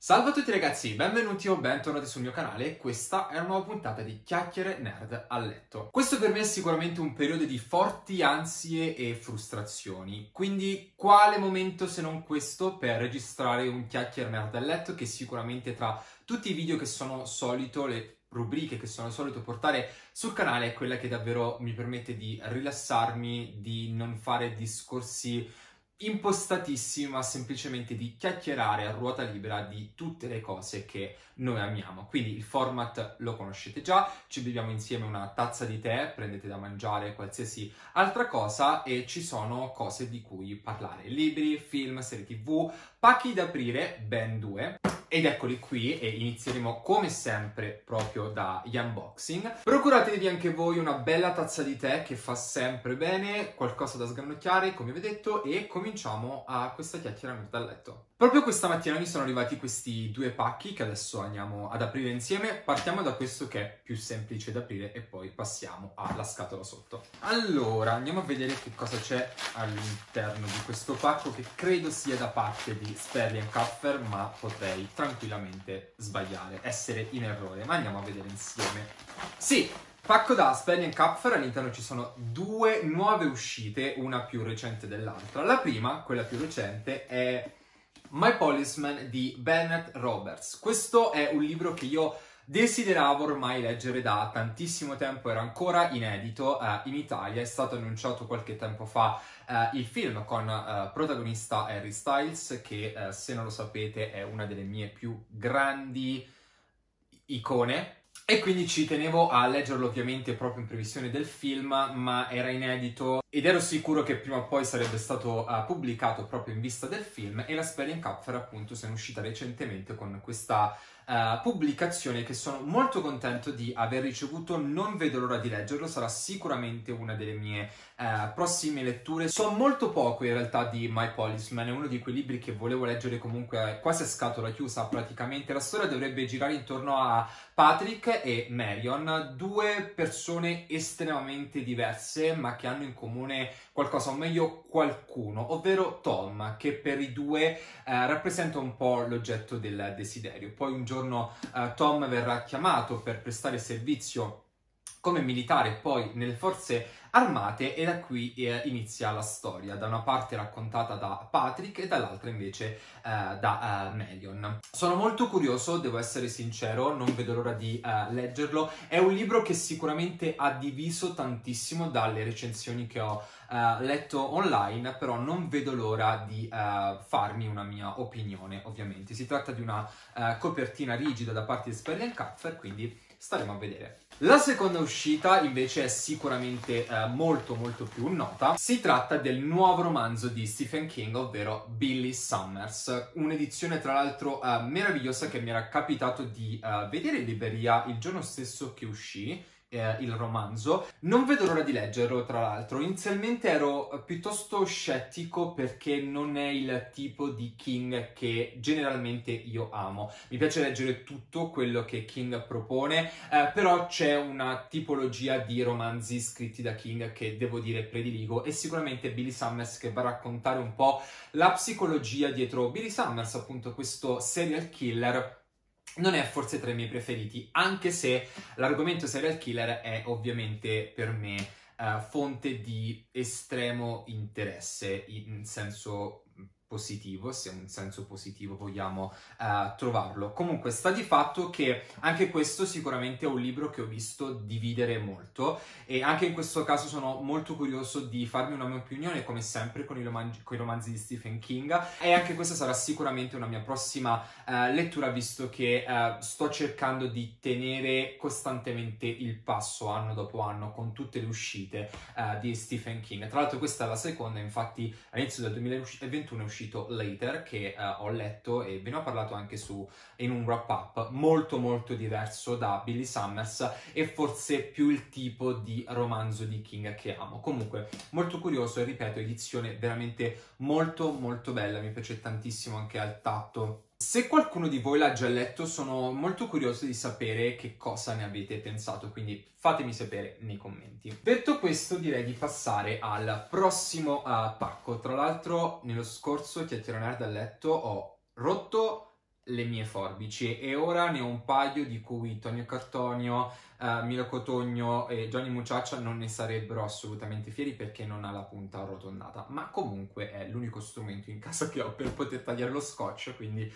Salve a tutti ragazzi, benvenuti o bentornati sul mio canale. Questa è una nuova puntata di Chiacchiere Nerd a letto. Questo per me è sicuramente un periodo di forti ansie e frustrazioni, quindi quale momento se non questo per registrare un Chiacchiere Nerd a letto che sicuramente tra tutti i video che sono solito, le rubriche che sono solito portare sul canale è quella che davvero mi permette di rilassarmi, di non fare discorsi impostatissima semplicemente di chiacchierare a ruota libera di tutte le cose che noi amiamo. Quindi il format lo conoscete già, ci beviamo insieme una tazza di tè, prendete da mangiare qualsiasi altra cosa e ci sono cose di cui parlare. Libri, film, serie tv, pacchi da aprire, ben due. Ed eccoli qui e inizieremo come sempre proprio dagli unboxing. Procuratevi anche voi una bella tazza di tè che fa sempre bene, qualcosa da sgranocchiare come vi ho detto e cominciamo a questa chiacchiera dal letto. Proprio questa mattina mi sono arrivati questi due pacchi che adesso andiamo ad aprire insieme. Partiamo da questo che è più semplice da aprire e poi passiamo alla scatola sotto. Allora, andiamo a vedere che cosa c'è all'interno di questo pacco che credo sia da parte di Sperry Cuffer, ma potrei tranquillamente sbagliare, essere in errore. Ma andiamo a vedere insieme. Sì, Pacco da Sperry Cupfer, all'interno ci sono due nuove uscite, una più recente dell'altra. La prima, quella più recente, è My Policeman di Bennett Roberts. Questo è un libro che io desideravo ormai leggere da tantissimo tempo, era ancora inedito uh, in Italia, è stato annunciato qualche tempo fa uh, il film con uh, protagonista Harry Styles, che se non lo sapete è una delle mie più grandi icone. E quindi ci tenevo a leggerlo ovviamente proprio in previsione del film, ma era inedito ed ero sicuro che prima o poi sarebbe stato uh, pubblicato proprio in vista del film e la Spelling Capfer appunto se ne è uscita recentemente con questa uh, pubblicazione che sono molto contento di aver ricevuto, non vedo l'ora di leggerlo, sarà sicuramente una delle mie uh, prossime letture. So molto poco in realtà di My Policeman, è uno di quei libri che volevo leggere comunque quasi a scatola chiusa praticamente. La storia dovrebbe girare intorno a Patrick e Marion, due persone estremamente diverse ma che hanno in comune qualcosa, o meglio qualcuno, ovvero Tom, che per i due eh, rappresenta un po' l'oggetto del desiderio. Poi un giorno eh, Tom verrà chiamato per prestare servizio come militare poi nelle forze armate e da qui eh, inizia la storia, da una parte raccontata da Patrick e dall'altra invece eh, da uh, Melion. Sono molto curioso, devo essere sincero, non vedo l'ora di uh, leggerlo. È un libro che sicuramente ha diviso tantissimo dalle recensioni che ho uh, letto online, però non vedo l'ora di farmi una mia opinione, ovviamente. Si tratta di una copertina rigida da parte di Sperry Cuffer, quindi staremo a vedere. La seconda uscita invece è sicuramente eh, molto molto più nota. Si tratta del nuovo romanzo di Stephen King, ovvero Billy Summers, un'edizione tra l'altro eh, meravigliosa che mi era capitato di eh, vedere in libreria il giorno stesso che uscì eh, il romanzo. Non vedo l'ora di leggerlo, tra l'altro. Inizialmente ero eh, piuttosto scettico perché non è il tipo di King che generalmente io amo. Mi piace leggere tutto quello che King propone, eh, però c'è una tipologia di romanzi scritti da King che devo dire prediligo e sicuramente Billy Summers che va a raccontare un po' la psicologia dietro Billy Summers, appunto questo serial killer non è forse tra i miei preferiti, anche se l'argomento serial killer è ovviamente per me uh, fonte di estremo interesse, in senso positivo, se in senso positivo vogliamo uh, trovarlo. Comunque sta di fatto che anche questo sicuramente è un libro che ho visto dividere molto e anche in questo caso sono molto curioso di farmi una mia opinione come sempre con i romanzi, con i romanzi di Stephen King e anche questa sarà sicuramente una mia prossima uh, lettura visto che uh, sto cercando di tenere costantemente il passo anno dopo anno con tutte le uscite di Stephen King. Tra l'altro questa è la seconda, infatti all'inizio del 2021 è uscita uscito Later che uh, ho letto e ve ne ho parlato anche su, in un wrap up molto molto diverso da Billy Summers e forse più il tipo di romanzo di King che amo. Comunque molto curioso e ripeto edizione veramente molto molto bella mi piace tantissimo anche al tatto se qualcuno di voi l'ha già letto, sono molto curioso di sapere che cosa ne avete pensato, quindi fatemi sapere nei commenti. Detto questo, direi di passare al prossimo uh, pacco. Tra l'altro, nello scorso Chiacchiera Nerd a letto ho rotto le mie forbici. E ora ne ho un paio di cui Tonio Cartonio, uh, Milo Cotogno e Johnny Mucciaccia non ne sarebbero assolutamente fieri perché non ha la punta arrotondata, ma comunque è l'unico strumento in casa che ho per poter tagliare lo scotch, quindi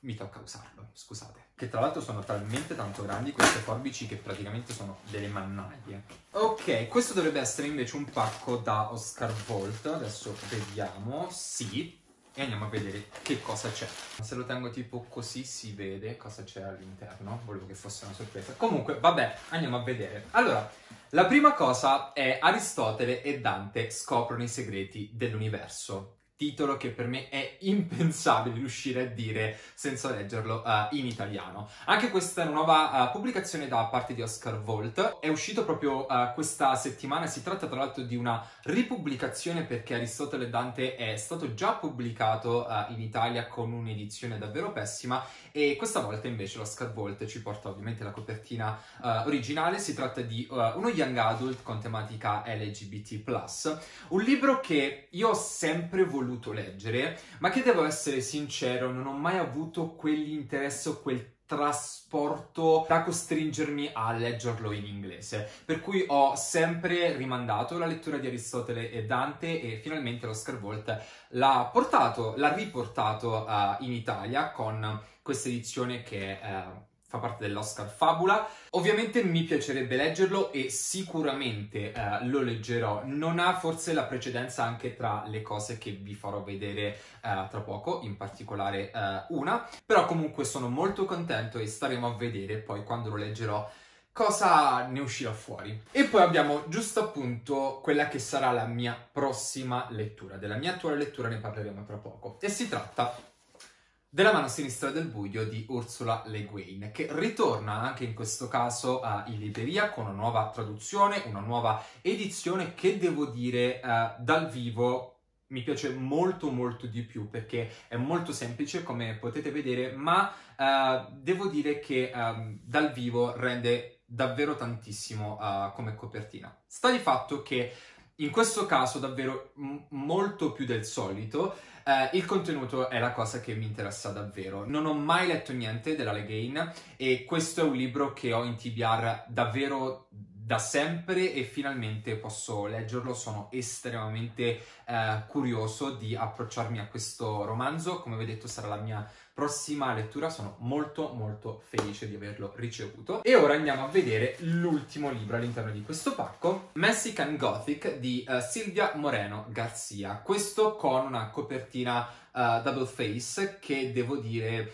mi tocca usarlo, scusate. Che tra l'altro sono talmente tanto grandi queste forbici che praticamente sono delle mannaie. Ok, questo dovrebbe essere invece un pacco da Oscar Volt, adesso vediamo, sì, e andiamo a vedere che cosa c'è. Se lo tengo tipo così si vede cosa c'è all'interno, volevo che fosse una sorpresa. Comunque, vabbè, andiamo a vedere. Allora, la prima cosa è Aristotele e Dante scoprono i segreti dell'universo titolo che per me è impensabile riuscire a dire senza leggerlo uh, in italiano. Anche questa è una nuova uh, pubblicazione da parte di Oscar Volt, è uscito proprio uh, questa settimana, si tratta tra l'altro di una ripubblicazione perché Aristotele Dante è stato già pubblicato in Italia con un'edizione davvero pessima e questa volta invece l'Oscar Volt ci porta ovviamente la copertina originale, si tratta di uno young adult con tematica LGBT+, un libro che io ho sempre voluto voluto leggere, ma che devo essere sincero, non ho mai avuto quell'interesse o quel trasporto da costringermi a leggerlo in inglese. Per cui ho sempre rimandato la lettura di Aristotele e Dante e finalmente l'Oscar Volt l'ha portato, l'ha riportato uh, in Italia con questa edizione che uh, fa parte dell'Oscar Fabula. Ovviamente mi piacerebbe leggerlo e sicuramente eh, lo leggerò. Non ha forse la precedenza anche tra le cose che vi farò vedere eh, tra poco, in particolare eh, una, però comunque sono molto contento e staremo a vedere poi quando lo leggerò cosa ne uscirà fuori. E poi abbiamo giusto appunto quella che sarà la mia prossima lettura. Della mia attuale lettura ne parleremo tra poco. E si tratta della mano sinistra del buio di Ursula Le Guin, che ritorna anche in questo caso uh, in libreria con una nuova traduzione, una nuova edizione che devo dire uh, dal vivo mi piace molto molto di più perché è molto semplice come potete vedere, ma uh, devo dire che um, dal vivo rende davvero tantissimo come copertina. Sta di fatto che in questo caso davvero molto più del solito Uh, il contenuto è la cosa che mi interessa davvero. Non ho mai letto niente della Le Gain e questo è un libro che ho in TBR davvero da sempre e finalmente posso leggerlo. Sono estremamente uh, curioso di approcciarmi a questo romanzo. Come vi ho detto sarà la mia prossima lettura, sono molto molto felice di averlo ricevuto. E ora andiamo a vedere l'ultimo libro all'interno di questo pacco, Mexican Gothic di uh, Silvia Moreno Garcia. Questo con una copertina uh, double face che devo dire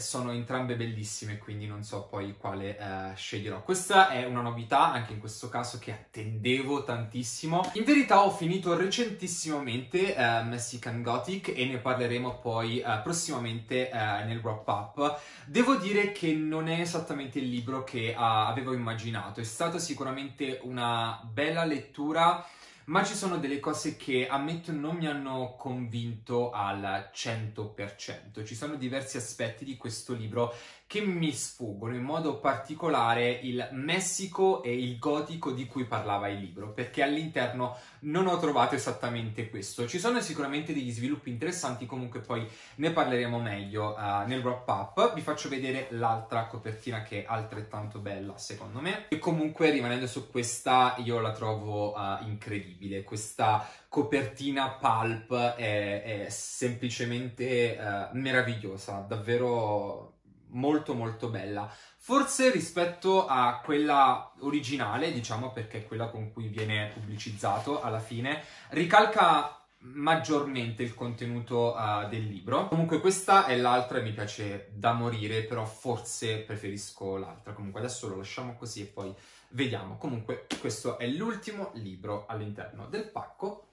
sono entrambe bellissime, quindi non so poi quale eh, sceglierò. Questa è una novità, anche in questo caso, che attendevo tantissimo. In verità ho finito recentissimamente eh, Mexican Gothic e ne parleremo poi eh, prossimamente eh, nel wrap up. Devo dire che non è esattamente il libro che ah, avevo immaginato, è stata sicuramente una bella lettura ma ci sono delle cose che ammetto non mi hanno convinto al 100%. Ci sono diversi aspetti di questo libro che mi sfuggono, in modo particolare il Messico e il gotico di cui parlava il libro, perché all'interno non ho trovato esattamente questo. Ci sono sicuramente degli sviluppi interessanti, comunque poi ne parleremo meglio uh, nel wrap up. Vi faccio vedere l'altra copertina che è altrettanto bella secondo me. E comunque rimanendo su questa io la trovo uh, incredibile. Questa copertina pulp è, è semplicemente uh, meravigliosa, davvero molto molto bella. Forse rispetto a quella originale, diciamo perché è quella con cui viene pubblicizzato alla fine, ricalca maggiormente il contenuto uh, del libro. Comunque questa è l'altra e mi piace da morire, però forse preferisco l'altra. Comunque adesso lo lasciamo così e poi vediamo. Comunque questo è l'ultimo libro all'interno del pacco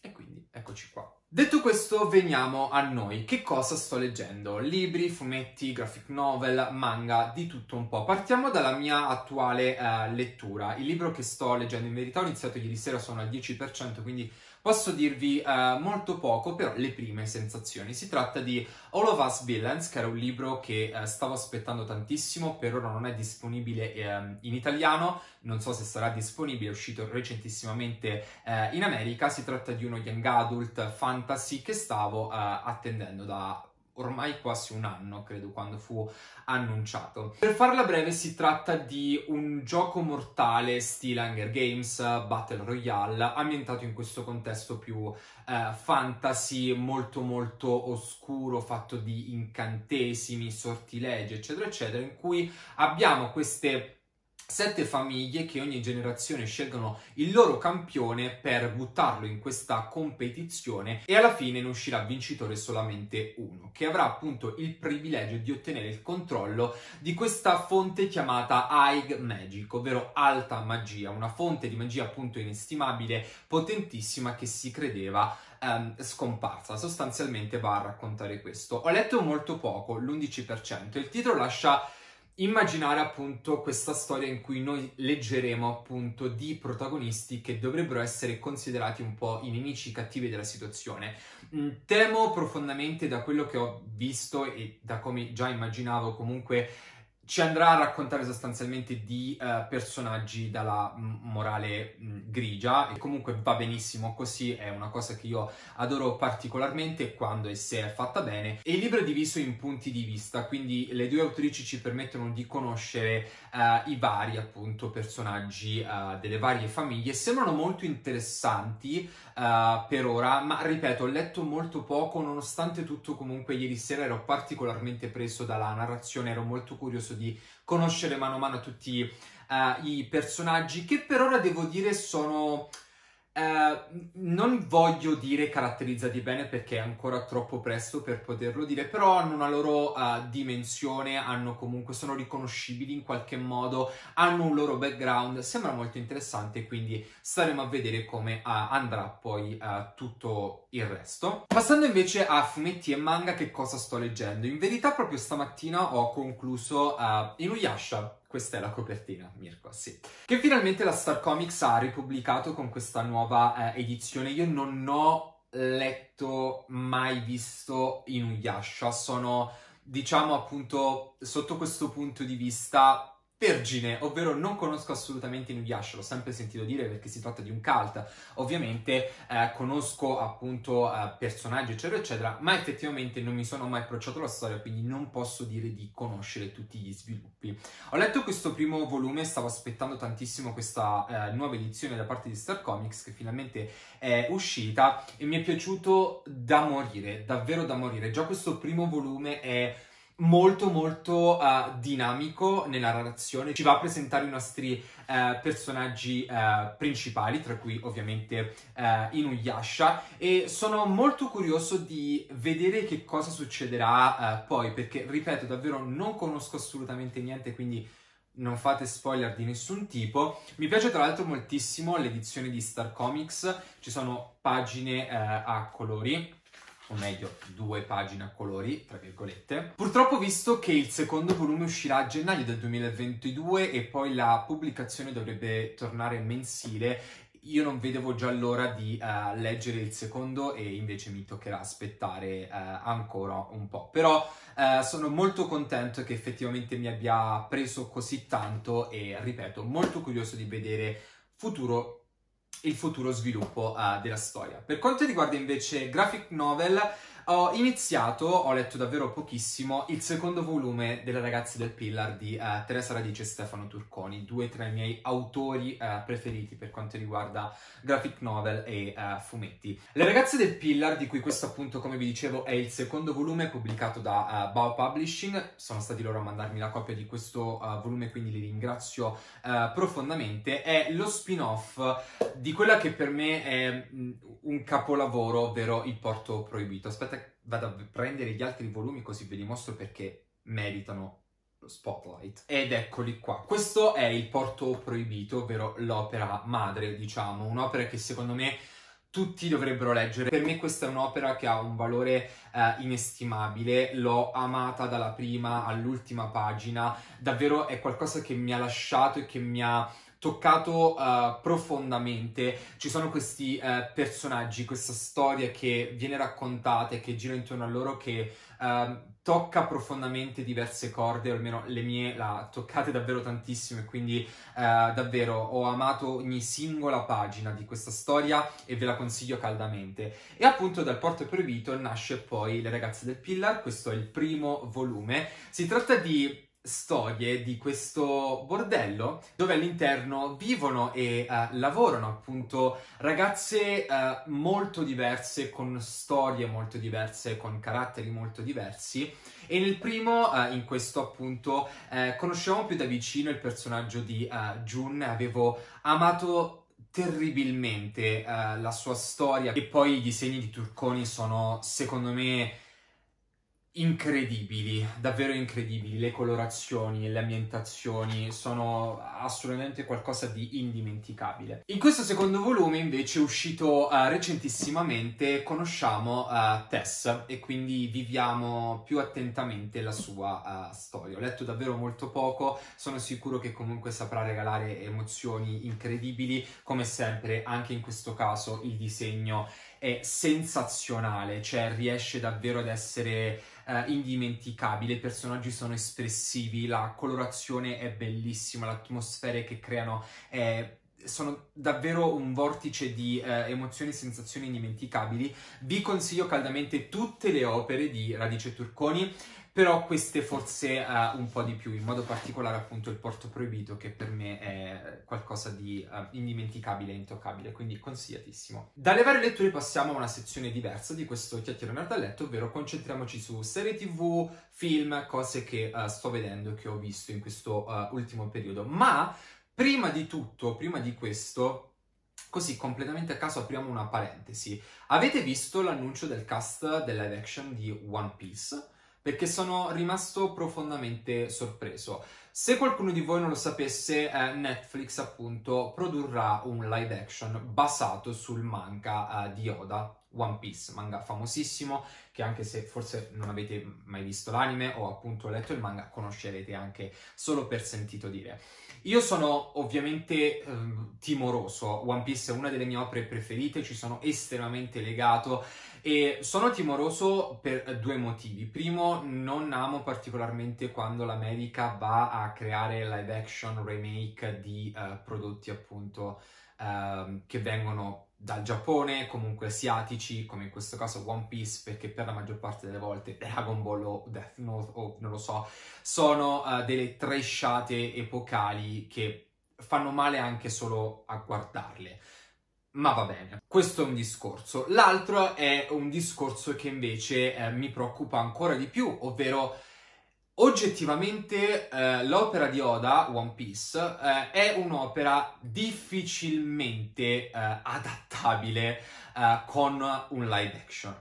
e quindi eccoci qua. Detto questo, veniamo a noi. Che cosa sto leggendo? Libri, fumetti, graphic novel, manga, di tutto un po'. Partiamo dalla mia attuale uh, lettura. Il libro che sto leggendo in verità ho iniziato ieri sera, sono al 10%, quindi Posso dirvi uh, molto poco, però le prime sensazioni. Si tratta di All of Us Villains, che era un libro che uh, stavo aspettando tantissimo, per ora non è disponibile uh, in italiano, non so se sarà disponibile, è uscito recentissimamente uh, in America. Si tratta di uno young adult fantasy che stavo attendendo da ormai quasi un anno, credo, quando fu annunciato. Per farla breve si tratta di un gioco mortale stile Hunger Games, Battle Royale, ambientato in questo contesto più eh, fantasy, molto molto oscuro, fatto di incantesimi, sortilegi, eccetera, eccetera, in cui abbiamo queste sette famiglie che ogni generazione scelgono il loro campione per buttarlo in questa competizione e alla fine ne uscirà vincitore solamente uno, che avrà appunto il privilegio di ottenere il controllo di questa fonte chiamata High Magic, ovvero alta magia, una fonte di magia appunto inestimabile, potentissima che si credeva Um, scomparsa. Sostanzialmente va a raccontare questo. Ho letto molto poco, l'11%. Il titolo lascia immaginare appunto questa storia in cui noi leggeremo appunto di protagonisti che dovrebbero essere considerati un po' i nemici cattivi della situazione. Mm, temo profondamente da quello che ho visto e da come già immaginavo comunque ci andrà a raccontare sostanzialmente di uh, personaggi dalla morale m- grigia e comunque va benissimo così, è una cosa che io adoro particolarmente quando e se è fatta bene. E il libro è diviso in punti di vista, quindi le due autrici ci permettono di conoscere uh, i vari appunto personaggi uh, delle varie famiglie. Sembrano molto interessanti per ora, ma ripeto, ho letto molto poco, nonostante tutto comunque ieri sera ero particolarmente preso dalla narrazione, ero molto curioso di conoscere mano a mano tutti uh, i personaggi che per ora devo dire sono Uh, non voglio dire caratterizzati bene perché è ancora troppo presto per poterlo dire, però hanno una loro uh, dimensione, hanno comunque, sono riconoscibili in qualche modo, hanno un loro background, sembra molto interessante, quindi staremo a vedere come uh, andrà poi tutto il resto. Passando invece a fumetti e manga, che cosa sto leggendo? In verità proprio stamattina ho concluso Inuyasha, questa è la copertina, Mirko, sì. Che finalmente la Star Comics ha ripubblicato con questa nuova eh, edizione. Io non ho letto, mai visto Inuyasha. Sono, diciamo appunto, sotto questo punto di vista vergine, ovvero non conosco assolutamente Inuyasha, l'ho sempre sentito dire perché si tratta di un cult, ovviamente eh, conosco appunto eh, personaggi eccetera eccetera, ma effettivamente non mi sono mai approcciato alla storia, quindi non posso dire di conoscere tutti gli sviluppi. Ho letto questo primo volume, stavo aspettando tantissimo questa eh, nuova edizione da parte di Star Comics che finalmente è uscita e mi è piaciuto da morire, davvero da morire. Già questo primo volume è molto molto uh, dinamico nella narrazione, ci va a presentare i nostri uh, personaggi uh, principali, tra cui ovviamente Inuyasha, e sono molto curioso di vedere che cosa succederà poi, perché ripeto, davvero non conosco assolutamente niente, quindi non fate spoiler di nessun tipo. Mi piace tra l'altro moltissimo l'edizione di Star Comics, ci sono pagine a colori o meglio due pagine a colori, tra virgolette. Purtroppo visto che il secondo volume uscirà a gennaio del 2022 e poi la pubblicazione dovrebbe tornare mensile, io non vedevo già l'ora di uh, leggere il secondo e invece mi toccherà aspettare uh, ancora un po'. Però uh, sono molto contento che effettivamente mi abbia preso così tanto e ripeto, molto curioso di vedere futuro il futuro sviluppo uh, della storia. Per quanto riguarda invece graphic novel, ho iniziato, ho letto davvero pochissimo, il secondo volume delle ragazze del Pillar di uh, Teresa Radice e Stefano Turconi, due tra i miei autori uh, preferiti per quanto riguarda graphic novel e uh, fumetti. Le ragazze del Pillar, di cui questo appunto, come vi dicevo, è il secondo volume pubblicato da uh, Bao Publishing, sono stati loro a mandarmi la copia di questo volume, quindi li ringrazio profondamente, è lo spin-off di quella che per me è mh, un capolavoro, ovvero Il Porto Proibito. Aspetta vado a prendere gli altri volumi così ve li mostro perché meritano lo spotlight. Ed eccoli qua. Questo è il Porto Proibito, ovvero l'opera madre, diciamo, un'opera che secondo me tutti dovrebbero leggere. Per me questa è un'opera che ha un valore eh, inestimabile, l'ho amata dalla prima all'ultima pagina, davvero è qualcosa che mi ha lasciato e che mi ha toccato uh, profondamente. Ci sono questi uh, personaggi, questa storia che viene raccontata e che gira intorno a loro che uh, tocca profondamente diverse corde, o almeno le mie l'ha toccate davvero tantissimo e quindi davvero ho amato ogni singola pagina di questa storia e ve la consiglio caldamente. E appunto dal Porto Proibito nasce poi Le ragazze del Pillar, questo è il primo volume. Si tratta di storie di questo bordello dove all'interno vivono e uh, lavorano appunto ragazze uh, molto diverse con storie molto diverse con caratteri molto diversi. E nel primo uh, in questo appunto conosciamo più da vicino il personaggio di Jun. Avevo amato terribilmente la sua storia e poi i disegni di Turconi sono secondo me incredibili, davvero incredibili. Le colorazioni, le ambientazioni sono assolutamente qualcosa di indimenticabile. In questo secondo volume, invece, uscito uh, recentissimamente, conosciamo uh, Tess e quindi viviamo più attentamente la sua uh, storia. Ho letto davvero molto poco, sono sicuro che comunque saprà regalare emozioni incredibili, come sempre anche in questo caso il disegno sensazionale, cioè riesce davvero ad essere eh, indimenticabile, i personaggi sono espressivi, la colorazione è bellissima, le atmosfere che creano è sono davvero un vortice di eh, emozioni e sensazioni indimenticabili. Vi consiglio caldamente tutte le opere di Radice Turconi però queste forse uh, un po' di più, in modo particolare appunto il Porto Proibito che per me è qualcosa di uh, indimenticabile e intoccabile, quindi consigliatissimo. Dalle varie letture passiamo a una sezione diversa di questo chiacchiere nerd a letto, ovvero concentriamoci su serie tv, film, cose che uh, sto vedendo che ho visto in questo ultimo periodo, ma prima di tutto, prima di questo, Così, completamente a caso, apriamo una parentesi. Avete visto l'annuncio del cast del live action di One Piece? Perché sono rimasto profondamente sorpreso. Se qualcuno di voi non lo sapesse, eh, Netflix appunto produrrà un live action basato sul manga eh, di Oda, One Piece, manga famosissimo, che anche se forse non avete mai visto l'anime o appunto letto il manga, conoscerete anche solo per sentito dire. Io sono ovviamente eh, timoroso, One Piece è una delle mie opere preferite, ci sono estremamente legato e sono timoroso per due motivi. Primo, non amo particolarmente quando l'America va a creare live action remake di uh, prodotti appunto uh, che vengono dal Giappone, comunque asiatici, come in questo caso One Piece, perché per la maggior parte delle volte Dragon Ball o Death Note o non lo so, sono uh, delle tresciate epocali che fanno male anche solo a guardarle. Ma va bene, questo è un discorso. L'altro è un discorso che invece eh, mi preoccupa ancora di più, ovvero oggettivamente eh, l'opera di Oda, One Piece, eh, è un'opera difficilmente eh, adattabile eh, con un live action.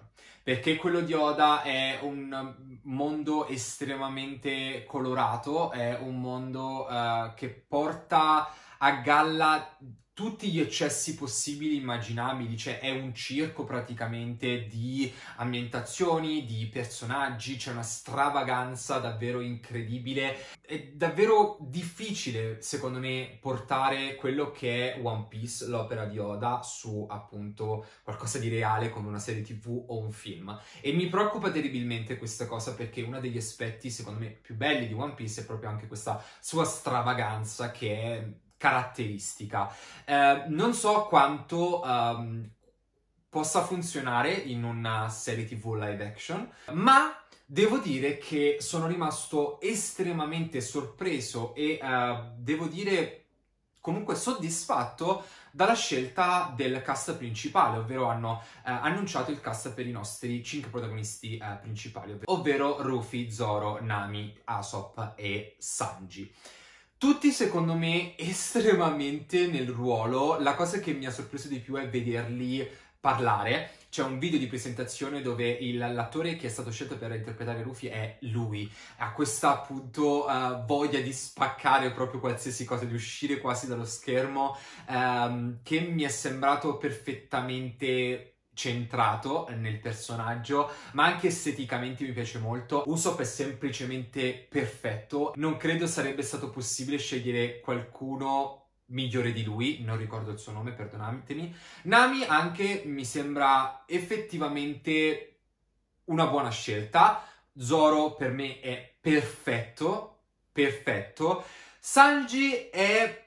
Perché quello di Oda è un mondo estremamente colorato, è un mondo eh, che porta a galla tutti gli eccessi possibili immaginabili, cioè è un circo praticamente di ambientazioni, di personaggi, c'è una stravaganza davvero incredibile. È davvero difficile, secondo me, portare quello che è One Piece, l'opera di Oda, su appunto qualcosa di reale come una serie TV o un film. E mi preoccupa terribilmente questa cosa perché uno degli aspetti, secondo me, più belli di One Piece è proprio anche questa sua stravaganza che è caratteristica. Eh, non so quanto um, possa funzionare in una serie TV live action, ma devo dire che sono rimasto estremamente sorpreso e uh, devo dire comunque soddisfatto dalla scelta del cast principale, ovvero hanno eh, annunciato il cast per i nostri cinque protagonisti eh, principali, ovvero Rufy, Zoro, Nami, Asop e Sanji. Tutti secondo me estremamente nel ruolo, la cosa che mi ha sorpreso di più è vederli parlare. C'è un video di presentazione dove il, l'attore che è stato scelto per interpretare Rufy è lui. Ha questa appunto uh, voglia di spaccare proprio qualsiasi cosa, di uscire quasi dallo schermo, um, che mi è sembrato perfettamente centrato nel personaggio, ma anche esteticamente mi piace molto. Usopp è semplicemente perfetto. Non credo sarebbe stato possibile scegliere qualcuno migliore di lui, non ricordo il suo nome, perdonatemi. Nami anche mi sembra effettivamente una buona scelta. Zoro per me è perfetto, perfetto. Sanji è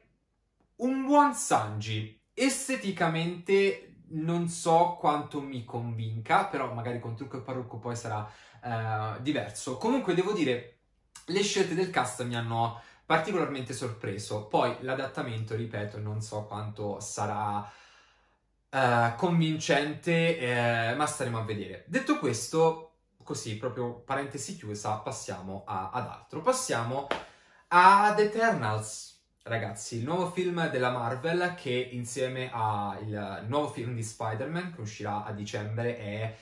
un buon Sanji. Esteticamente non so quanto mi convinca, però magari con trucco e parrucco poi sarà uh, diverso. Comunque devo dire, le scelte del cast mi hanno particolarmente sorpreso. Poi l'adattamento, ripeto, non so quanto sarà uh, convincente, eh, ma staremo a vedere. Detto questo, così proprio parentesi chiusa, passiamo a, ad altro. Passiamo ad Eternals. Ragazzi, il nuovo film della Marvel che insieme al nuovo film di Spider-Man che uscirà a dicembre è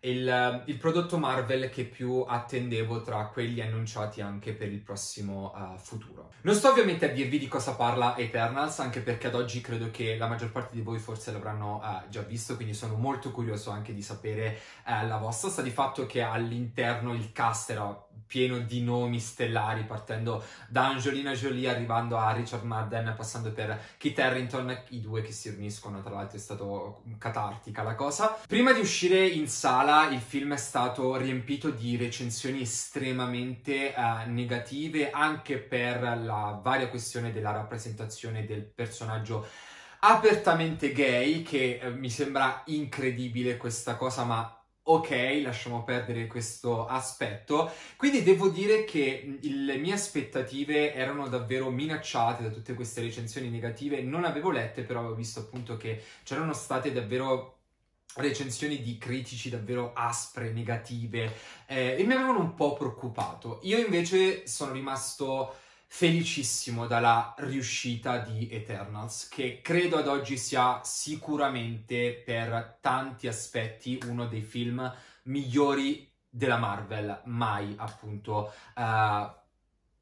il, il, prodotto Marvel che più attendevo tra quelli annunciati anche per il prossimo uh, futuro. Non sto ovviamente a dirvi di cosa parla Eternals, anche perché ad oggi credo che la maggior parte di voi forse l'avranno uh, già visto, quindi sono molto curioso anche di sapere uh, la vostra. Sta di fatto che all'interno il cast era pieno di nomi stellari, partendo da Angelina Jolie, arrivando a Richard Madden, passando per Kit Harrington, i due che si riuniscono, tra l'altro è stato catartica la cosa. Prima di uscire in sala il film è stato riempito di recensioni estremamente uh, negative, anche per la varia questione della rappresentazione del personaggio apertamente gay, che eh, mi sembra incredibile questa cosa, ma ok, lasciamo perdere questo aspetto. Quindi devo dire che le mie aspettative erano davvero minacciate da tutte queste recensioni negative. Non avevo lette, però avevo visto appunto che c'erano state davvero recensioni di critici davvero aspre, negative eh, e mi avevano un po' preoccupato. Io invece sono rimasto felicissimo dalla riuscita di Eternals, che credo ad oggi sia sicuramente per tanti aspetti uno dei film migliori della Marvel, mai appunto uh,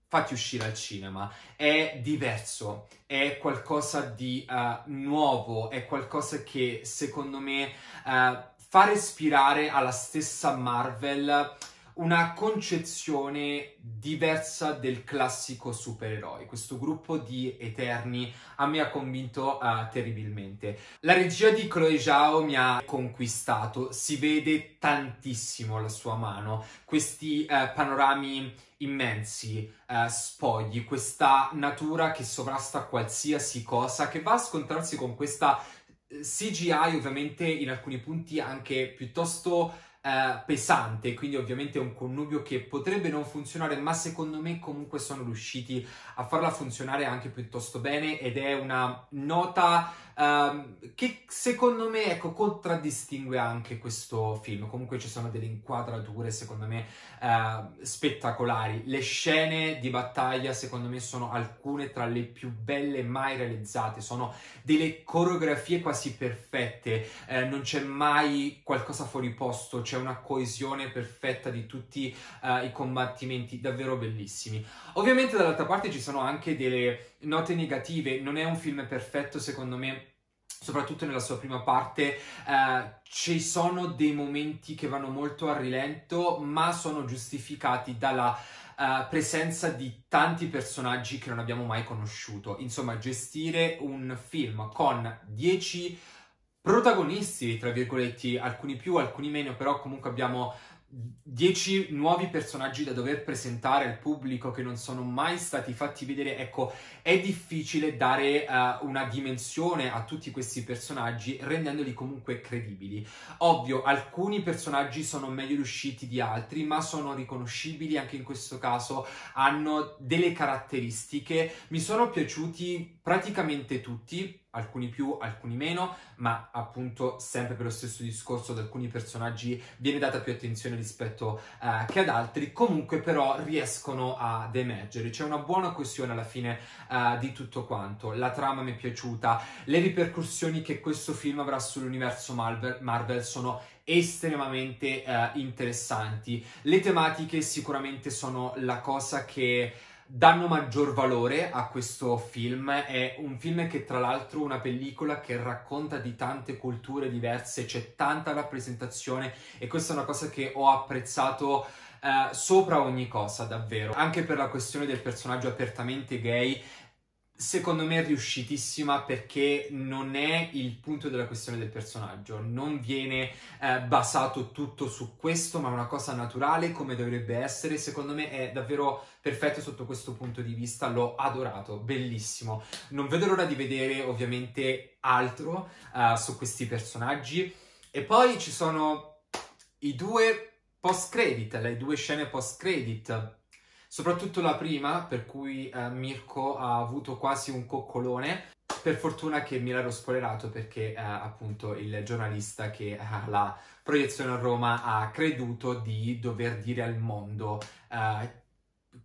fatti uscire al cinema. È diverso, è qualcosa di uh, nuovo, è qualcosa che secondo me uh, fa respirare alla stessa Marvel una concezione diversa del classico supereroe. Questo gruppo di Eterni a me ha convinto uh, terribilmente. La regia di Chloe Zhao mi ha conquistato, si vede tantissimo la sua mano, questi uh, panorami immensi, uh, spogli, questa natura che sovrasta qualsiasi cosa, che va a scontrarsi con questa CGI ovviamente in alcuni punti anche piuttosto eh, pesante, quindi ovviamente è un connubio che potrebbe non funzionare, ma secondo me comunque sono riusciti a farla funzionare anche piuttosto bene ed è una nota um, che secondo me ecco, contraddistingue anche questo film. Comunque ci sono delle inquadrature secondo me uh, spettacolari. Le scene di battaglia secondo me sono alcune tra le più belle mai realizzate, sono delle coreografie quasi perfette, uh, non c'è mai qualcosa fuori posto, c'è una coesione perfetta di tutti uh, i combattimenti davvero bellissimi. Ovviamente dall'altra parte ci sono anche delle note negative, non è un film perfetto secondo me soprattutto nella sua prima parte, eh, ci sono dei momenti che vanno molto a rilento, ma sono giustificati dalla uh, presenza di tanti personaggi che non abbiamo mai conosciuto. Insomma, gestire un film con 10 protagonisti, tra virgolette, alcuni più, alcuni meno, però comunque abbiamo 10 nuovi personaggi da dover presentare al pubblico che non sono mai stati fatti vedere, ecco, è difficile dare uh, una dimensione a tutti questi personaggi rendendoli comunque credibili. Ovvio, alcuni personaggi sono meglio riusciti di altri, ma sono riconoscibili anche in questo caso, hanno delle caratteristiche, mi sono piaciuti praticamente tutti, alcuni più, alcuni meno, ma appunto sempre per lo stesso discorso ad alcuni personaggi viene data più attenzione rispetto uh, che ad altri, comunque però riescono ad emergere, c'è una buona coesione alla fine uh, di tutto quanto, la trama mi è piaciuta, le ripercussioni che questo film avrà sull'universo Marvel, Marvel sono estremamente uh, interessanti, le tematiche sicuramente sono la cosa che danno maggior valore a questo film. È un film che tra l'altro una pellicola che racconta di tante culture diverse, c'è tanta rappresentazione e questa è una cosa che ho apprezzato uh, sopra ogni cosa, davvero. Anche per la questione del personaggio apertamente gay secondo me riuscitissima perché non è il punto della questione del personaggio, non viene eh, basato tutto su questo, ma è una cosa naturale come dovrebbe essere. Secondo me è davvero perfetto sotto questo punto di vista, l'ho adorato, bellissimo. Non vedo l'ora di vedere ovviamente altro uh, su questi personaggi. E poi ci sono i due post credit, le due scene post credit soprattutto la prima, per cui eh, Mirko ha avuto quasi un coccolone. Per fortuna che mi l'ero spoilerato perché eh, appunto il giornalista che ha la proiezione a Roma ha creduto di dover dire al mondo eh,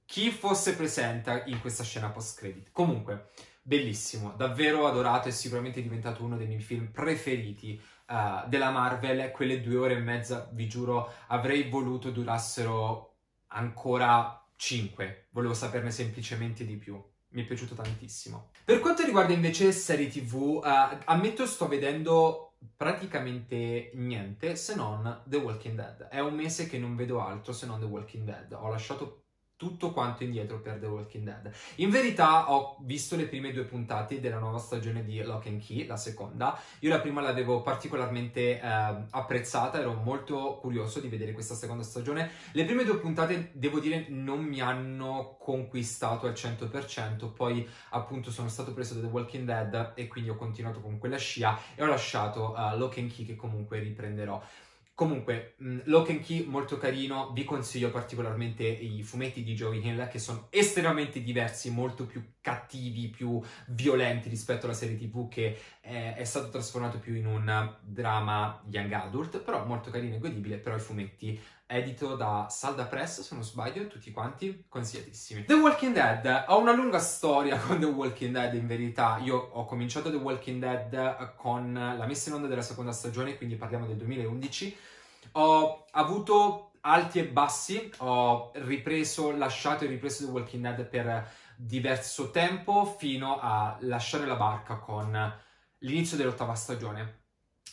chi fosse presente in questa scena post-credit. Comunque, bellissimo, davvero adorato e sicuramente diventato uno dei miei film preferiti uh, della Marvel. Quelle due ore e mezza, vi giuro, avrei voluto durassero ancora 5. Volevo saperne semplicemente di più. Mi è piaciuto tantissimo. Per quanto riguarda invece serie TV, uh, ammetto sto vedendo praticamente niente se non The Walking Dead. È un mese che non vedo altro se non The Walking Dead. Ho lasciato tutto quanto indietro per The Walking Dead. In verità ho visto le prime due puntate della nuova stagione di Lock and Key, la seconda. Io la prima l'avevo particolarmente eh, apprezzata, ero molto curioso di vedere questa seconda stagione. Le prime due puntate, devo dire, non mi hanno conquistato al 100%, poi appunto sono stato preso da The Walking Dead e quindi ho continuato con quella scia e ho lasciato uh, Lock and Key che comunque riprenderò. Comunque, mh, mm, Lock and Key molto carino, vi consiglio particolarmente i fumetti di Joey Hill che sono estremamente diversi, molto più cattivi, più violenti rispetto alla serie TV che è, è stato trasformato più in un drama young adult, però molto carino e godibile, però i fumetti edito da Salda Press, se non sbaglio, tutti quanti consigliatissimi. The Walking Dead, ho una lunga storia con The Walking Dead in verità, io ho cominciato The Walking Dead con la messa in onda della seconda stagione, quindi parliamo del 2011, ho avuto alti e bassi, ho ripreso, lasciato e ripreso The Walking Dead per diverso tempo fino a lasciare la barca con l'inizio dell'ottava stagione.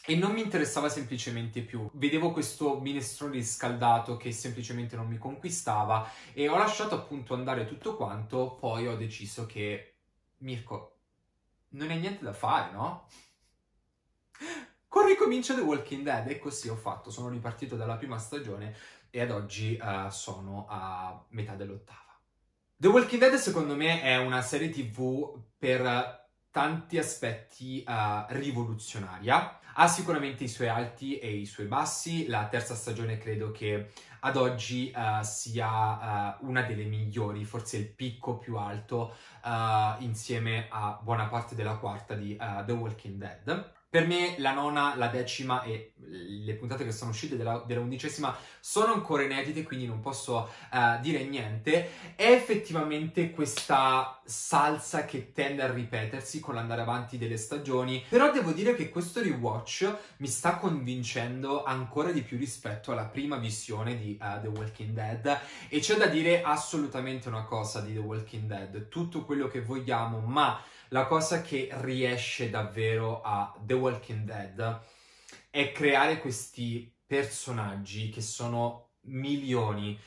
E non mi interessava semplicemente più. Vedevo questo minestrone riscaldato che semplicemente non mi conquistava e ho lasciato appunto andare tutto quanto, poi ho deciso che Mirko, non è niente da fare, no? Con ricomincio The Walking Dead e così ho fatto, sono ripartito dalla prima stagione e ad oggi uh, sono a metà dell'ottava. The Walking Dead secondo me è una serie tv per tanti aspetti uh, rivoluzionaria ha sicuramente i suoi alti e i suoi bassi. La terza stagione credo che ad oggi uh, sia uh, una delle migliori, forse il picco più alto uh, insieme a buona parte della quarta di The Walking Dead. Per me la nona, la decima e le puntate che sono uscite della, della undicesima sono ancora inedite, quindi non posso uh, dire niente. È effettivamente questa salsa che tende a ripetersi con l'andare avanti delle stagioni, però devo dire che questo rewatch mi sta convincendo ancora di più rispetto alla prima visione di uh, The Walking Dead e c'è da dire assolutamente una cosa di The Walking Dead, tutto quello che vogliamo, ma la cosa che riesce davvero a The Walking Dead è creare questi personaggi che sono milioni.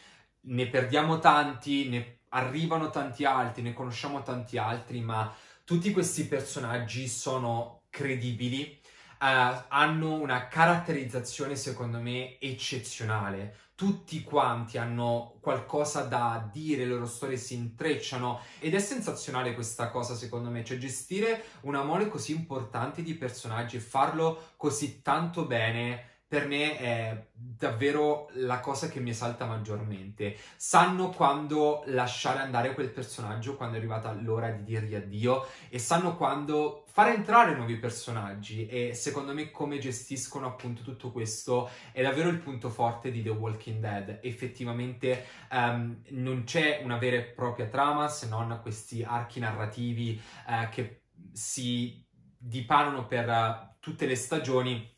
Ne perdiamo tanti, ne arrivano tanti altri, ne conosciamo tanti altri, ma tutti questi personaggi sono credibili, Uh, hanno una caratterizzazione secondo me eccezionale. Tutti quanti hanno qualcosa da dire, le loro storie si intrecciano ed è sensazionale questa cosa secondo me, cioè gestire una mole così importante di personaggi e farlo così tanto bene per me è davvero la cosa che mi esalta maggiormente. Sanno quando lasciare andare quel personaggio quando è arrivata l'ora di dirgli addio e sanno quando fare entrare nuovi personaggi e secondo me come gestiscono appunto tutto questo è davvero il punto forte di The Walking Dead. Effettivamente um, non c'è una vera e propria trama se non questi archi narrativi uh, che si dipanano per uh, tutte le stagioni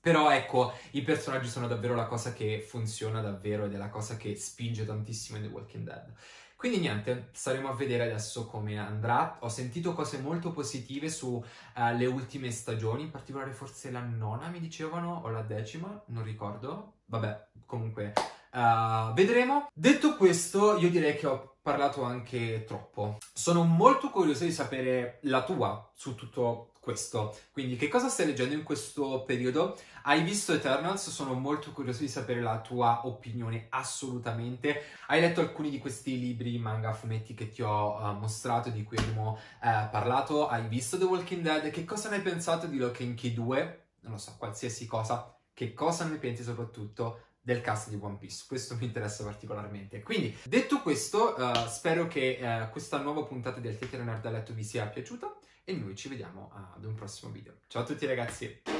però ecco, i personaggi sono davvero la cosa che funziona davvero ed è la cosa che spinge tantissimo in The Walking Dead. Quindi niente, staremo a vedere adesso come andrà. Ho sentito cose molto positive sulle uh, ultime stagioni, in particolare forse la nona mi dicevano, o la decima, non ricordo. Vabbè, comunque Uh, vedremo. Detto questo, io direi che ho parlato anche troppo. Sono molto curioso di sapere la tua su tutto questo. Quindi, che cosa stai leggendo in questo periodo? Hai visto Eternals? Sono molto curioso di sapere la tua opinione, assolutamente. Hai letto alcuni di questi libri, manga, fumetti che ti ho uh, mostrato, di cui abbiamo uh, parlato? Hai visto The Walking Dead? Che cosa ne hai pensato di Lock and Key 2? Non lo so, qualsiasi cosa. Che cosa ne pensi soprattutto del cast di One Piece. Questo mi interessa particolarmente. Quindi, detto questo, uh, spero che uh, questa nuova puntata del Chiacchiere Nerd a letto vi sia piaciuta e noi ci vediamo ad un prossimo video. Ciao a tutti ragazzi!